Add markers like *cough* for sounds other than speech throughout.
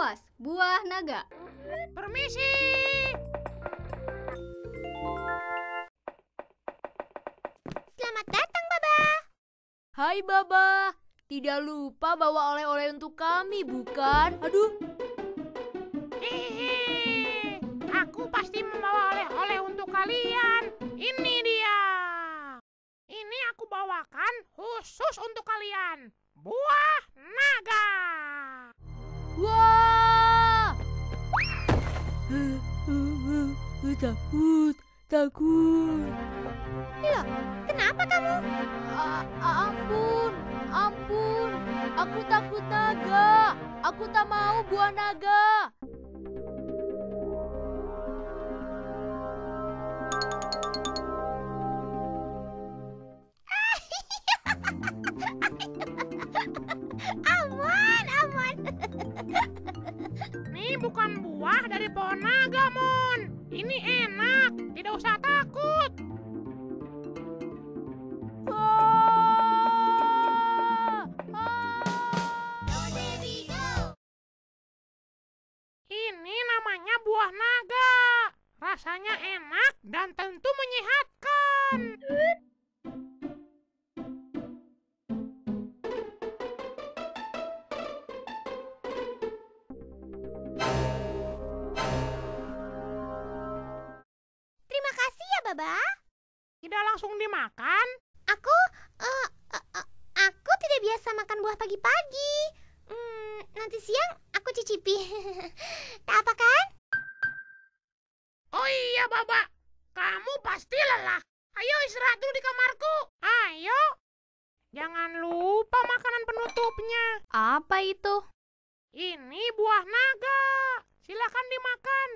Awas, buah naga. Permisi. Selamat datang, Baba. Hai Baba, tidak lupa bawa oleh-oleh untuk kami, bukan? Aduh, Hehehe. Aku pasti membawa oleh-oleh untuk kalian. Ini dia. Ini aku bawakan khusus untuk kalian. Buah naga. wah! Takut, takut. Loh, kenapa kamu? A- ampun, ampun. Aku takut naga. Aku tak mau buah naga. *laughs* Aman, aman. Ini bukan buah dari pohon Rasanya enak dan tentu menyehatkan. Terima kasih ya, Baba. Tidak langsung dimakan. Aku, eh, eh, eh, aku tidak biasa makan buah pagi-pagi. Hmm, nanti siang aku cicipi. *laughs* tak apa kan? Oh iya, Baba. Kamu pasti lelah. Ayo istirahat dulu di kamarku. Ayo. Jangan lupa makanan penutupnya. Apa itu? Ini buah naga. Silakan dimakan.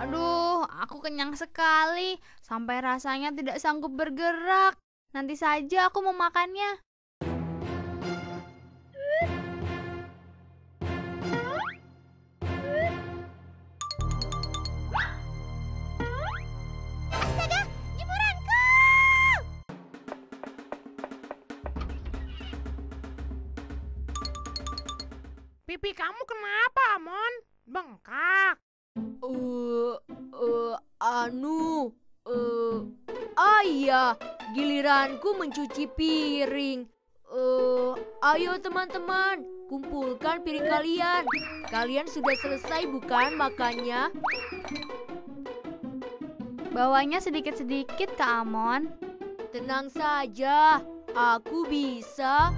Aduh, aku kenyang sekali. Sampai rasanya tidak sanggup bergerak. Nanti saja aku mau makannya. Pipi kamu kenapa, Amon? Bengkak. Eh, eh, anu, eh, ah iya, giliranku mencuci piring. Eh, ayo teman-teman, kumpulkan piring kalian. Kalian sudah selesai bukan makannya? Bawanya sedikit-sedikit, Kak Amon. Tenang saja, aku bisa.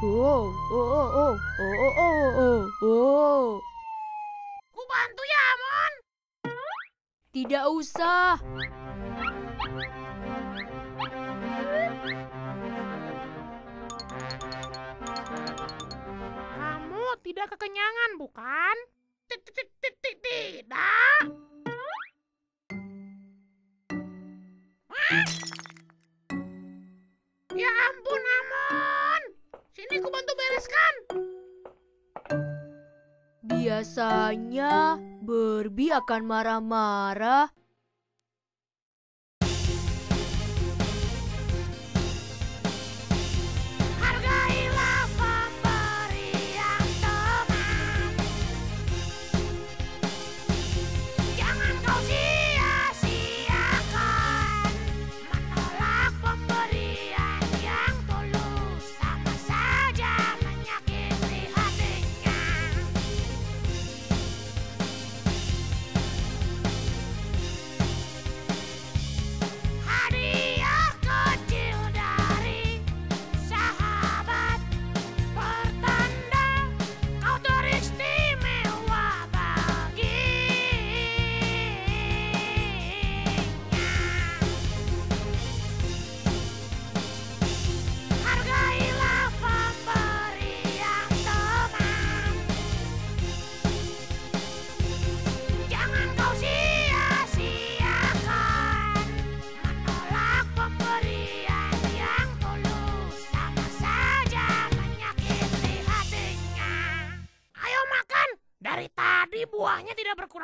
Oh, oh, oh, oh, oh, oh, oh. Ku bantu ya, Mon. Tidak usah. Kamu tidak kekenyangan, bukan? Biasanya Barbie akan marah-marah.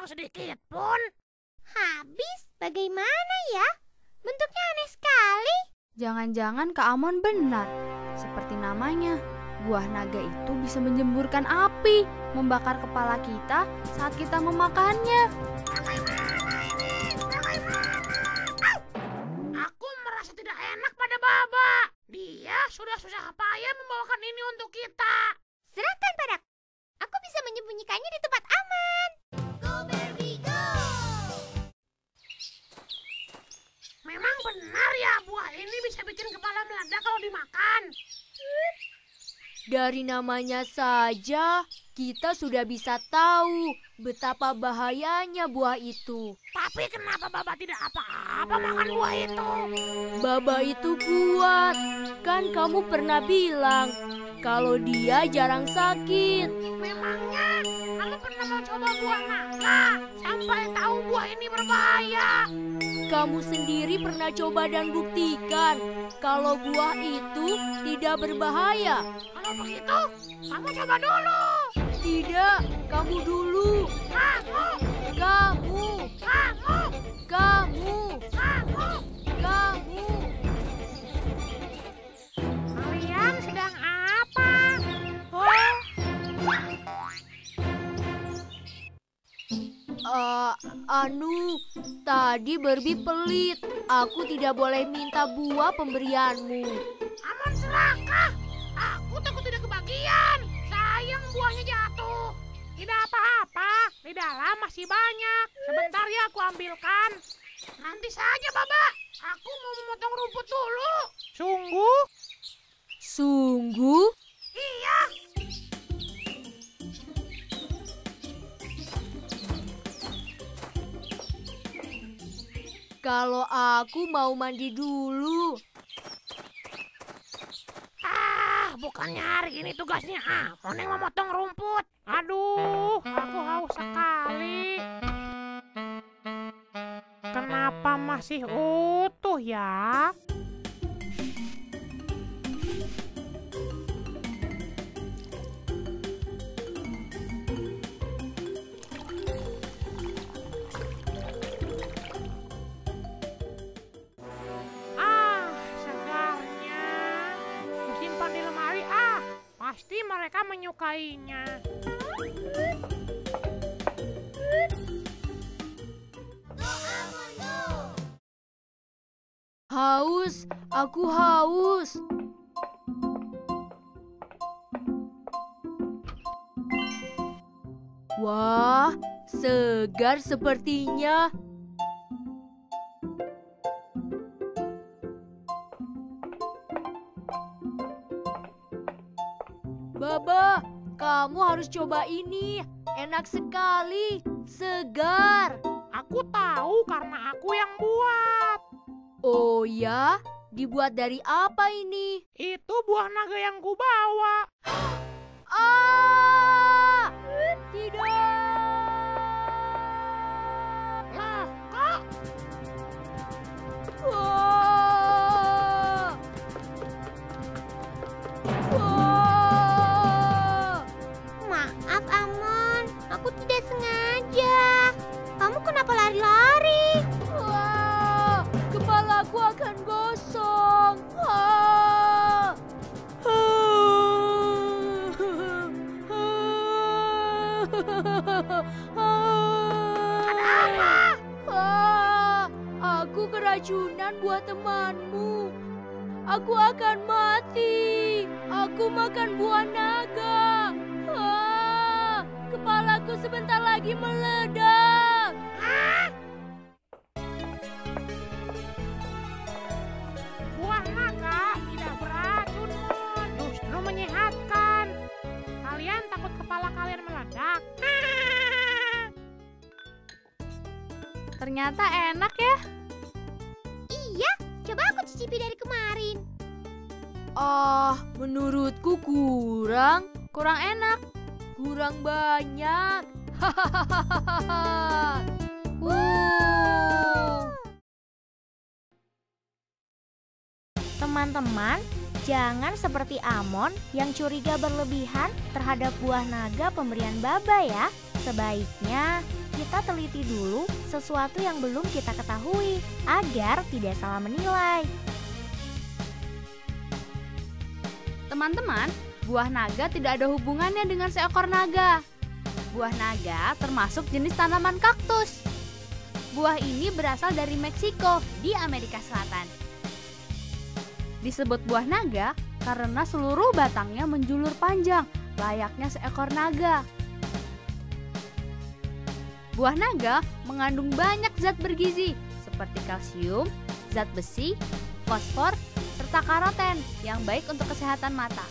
Berkurang sedikit pun Habis? Bagaimana ya? Bentuknya aneh sekali. Jangan-jangan Kak Amon benar. Seperti namanya, buah naga itu bisa menjemburkan api, membakar kepala kita saat kita memakannya. Aku merasa tidak enak pada Baba. Dia sudah susah payah membawakan ini untuk kita. Serahkan padaku. Aku bisa menyembunyikannya di tempat bisa bikin kepala meledak kalau dimakan. Dari namanya saja, kita sudah bisa tahu betapa bahayanya buah itu. Tapi kenapa Baba tidak apa-apa makan buah itu? Baba itu kuat. Kan kamu pernah bilang kalau dia jarang sakit. Memangnya kamu pernah mau coba buah naga sampai tahu buah ini berbahaya? Kamu sendiri pernah coba dan buktikan kalau buah itu tidak berbahaya. Kalau begitu, kamu coba dulu. Tidak, kamu dulu. Kamu, Kamu, kamu, kamu, kamu. Anu, tadi Barbie pelit. Aku tidak boleh minta buah pemberianmu. Aman serakah. Aku takut tidak kebagian. Sayang buahnya jatuh. Tidak apa-apa. Di dalam masih banyak. Sebentar ya aku ambilkan. Nanti saja, Baba. Aku mau memotong rumput dulu. Sungguh? Sungguh? Iya. Kalau aku mau mandi dulu. Ah, bukannya hari ini tugasnya ah, Moneng memotong rumput. Aduh, aku haus sekali. Kenapa masih utuh ya? Haus, aku haus. Wah, segar sepertinya. Baba, kamu harus coba ini. Enak sekali, segar. Aku tahu karena aku yang buat. Oh ya, dibuat dari apa ini? Itu buah naga yang kubawa. Keracunan buat temanmu. Aku akan mati. Aku makan buah naga. Ah, kepalaku sebentar lagi meledak. Buah naga tidak beracun, Mon. Justru menyehatkan. Kalian takut kepala kalian meledak? Ternyata enak ya. Coba aku cicipi dari kemarin. Ah, menurutku kurang, Kurang enak. kurang banyak. *laughs* Hahaha. Teman-teman, jangan seperti Amon yang curiga berlebihan terhadap buah naga pemberian Baba ya. Sebaiknya kita teliti dulu sesuatu yang belum kita ketahui agar tidak salah menilai. Teman-teman, buah naga tidak ada hubungannya dengan seekor naga. Buah naga termasuk jenis tanaman kaktus. Buah ini berasal dari Meksiko di Amerika Selatan. Disebut buah naga karena seluruh batangnya menjulur panjang, layaknya seekor naga. Buah naga mengandung banyak zat bergizi seperti kalsium, zat besi, fosfor, serta karoten yang baik untuk kesehatan mata.